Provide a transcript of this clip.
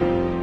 you